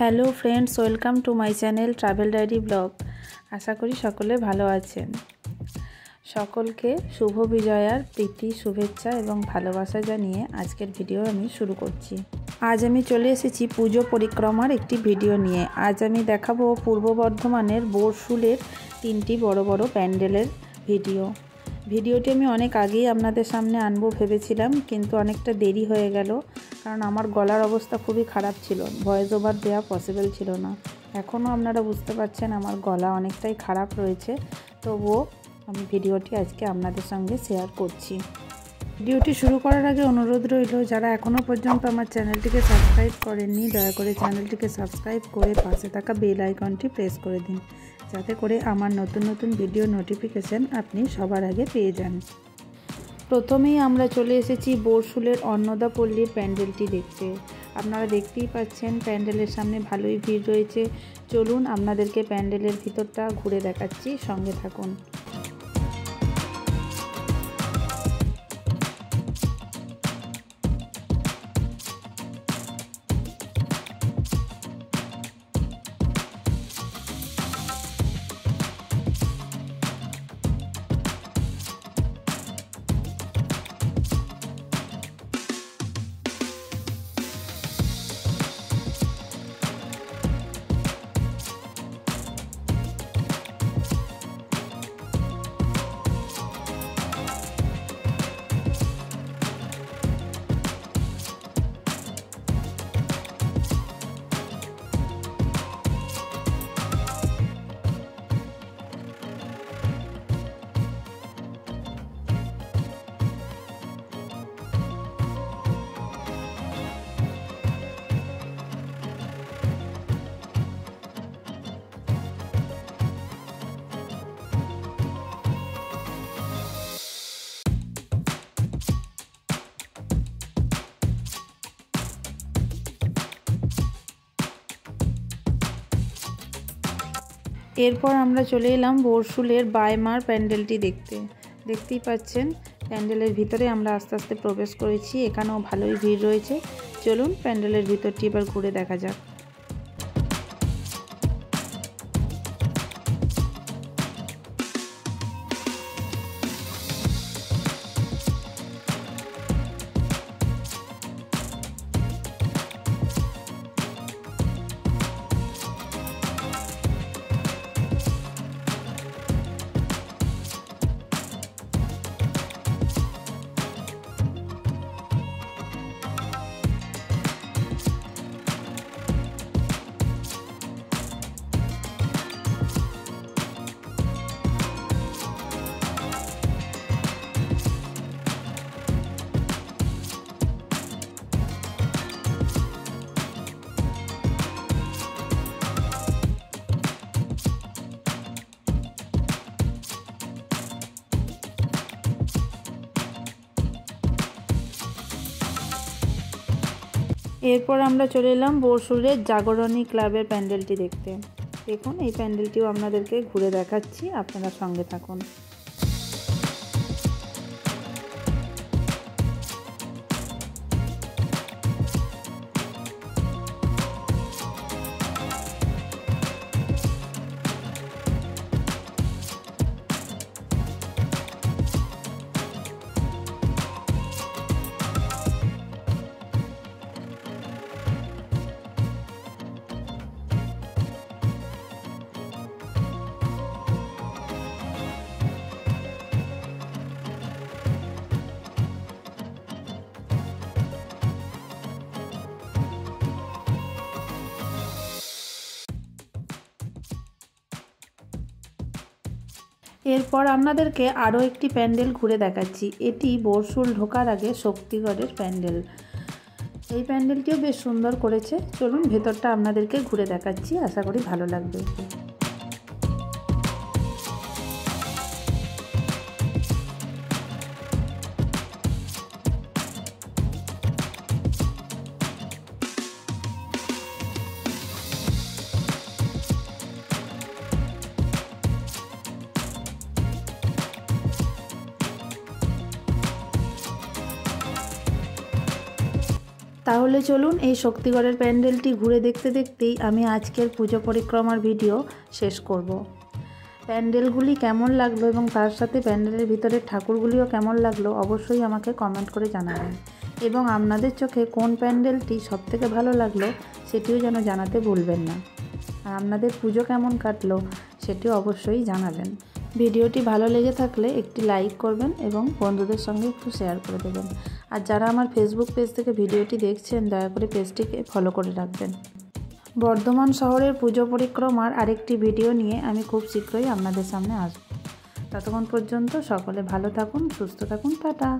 Hello friends, welcome to my channel travel diary blog. আশা করি সকলে ভালো আছেন। সকলকে শুভ বিজয়ার প্রীতি, শুভেচ্ছা এবং ভালোবাসা জানিয়ে আজকের ভিডিও আমি শুরু করছি। আজ আমি চলে এসেছি পুজো পরিক্রমার একটি ভিডিও নিয়ে। আজ আমি দেখাবো পূর্ব বর্ধমানের বোরশুলের তিনটি বড় বড় প্যান্ডেলের ভিডিও। ভিডিওটি আমি অনেক আগেই আপনাদের সামনে আনব ভেবেছিলাম, কিন্তু অনেকটা দেরি হয়ে গেল। কারণ আমার গলার অবস্থা খুবই খারাপ ছিল। ভয়েস ওভার দেওয়া পসিবল ছিল না। এখনও আপনারা বুঝতে পারছেন আমার গলা অনেকটাই খারাপ রয়েছে। তবুও আমি ভিডিওটি আজকে আপনাদের সঙ্গে শেয়ার করছি। ভিডিওটি শুরু করার আগে অনুরোধ রইল, যারা এখনও পর্যন্ত আমার চ্যানেলটিকে সাবস্ক্রাইব করেননি, দয়া করে চ্যানেলটিকে সাবস্ক্রাইব করে পাশে থাকা বেল আইকনটি প্রেস করে দিন। যাতে করে আমার নতুন নতুন ভিডিও নোটিফিকেশান আপনি সবার আগে পেয়ে যান। প্রথমেই আমরা চলে এসেছি বোরশুলের অন্নদা পল্লীর প্যান্ডেলটি দেখতে। আপনারা দেখতেই পাচ্ছেন প্যান্ডেলের সামনে ভালোই ভিড় রয়েছে। চলুন আপনাদেরকে প্যান্ডেলের ভিতরটা ঘুরে দেখাচ্ছি। সঙ্গে থাকুন। এরপর আমরা চলে এলাম বরশুলের বায়মার প্যান্ডেলটি দেখতে। দেখতেই পাচ্ছেন, প্যান্ডেলের ভিতরে আমরা আস্তে আস্তে প্রবেশ করেছি। এখানেও ভালোই ভিড় রয়েছে। চলুন প্যান্ডেলের ভিতরটি এবার ঘুরে দেখা যাক। এরপর আমরা চলে এলাম বোরসুরের জাগরণী ক্লাবের প্যান্ডেলটি দেখতে। দেখুন, এই প্যান্ডেলটিও আপনাদেরকে ঘুরে দেখাচ্ছি। আপনারা সঙ্গে থাকুন। এরপর আপনাদেরকে আরও একটি প্যান্ডেল ঘুরে দেখাচ্ছি। এটি বরসুল ঢোকার আগে শক্তিগড়ের প্যান্ডেল। এই প্যান্ডেলটিও বেশ সুন্দর করেছে। চলুন ভেতরটা আপনাদেরকে ঘুরে দেখাচ্ছি। আশা করি ভালো লাগবে। তাহলে চলুন এই শক্তিগড়ের প্যান্ডেলটি ঘুরে দেখতে দেখতেই আমি আজকের পুজো পরিক্রমার ভিডিও শেষ করব। প্যান্ডেলগুলি কেমন লাগল এবং তার সাথে প্যান্ডেলের ভিতরের ঠাকুরগুলিও কেমন লাগল অবশ্যই আমাকে কমেন্ট করে জানাবেন। এবং আপনাদের চোখে কোন প্যান্ডেলটি সবথেকে ভালো লাগল সেটিও যেন জানাতে ভুলবেন না। আর আপনাদের পুজো কেমন কাটলো সেটিও অবশ্যই জানাবেন। ভিডিওটি ভালো লেগে থাকলে একটি লাইক করবেন এবং বন্ধুদের সঙ্গে একটু শেয়ার করে দেবেন। আর যারা আমার ফেসবুক পেজ থেকে ভিডিওটি দেখছেন, দয়া করে পেজটিকে ফলো করে রাখবেন। বর্ধমান শহরের পুজো পরিক্রমার আরেকটি ভিডিও নিয়ে আমি খুব শীঘ্রই আপনাদের সামনে আসব। ততক্ষণ পর্যন্ত সকলে ভালো থাকুন, সুস্থ থাকুন, টাটা।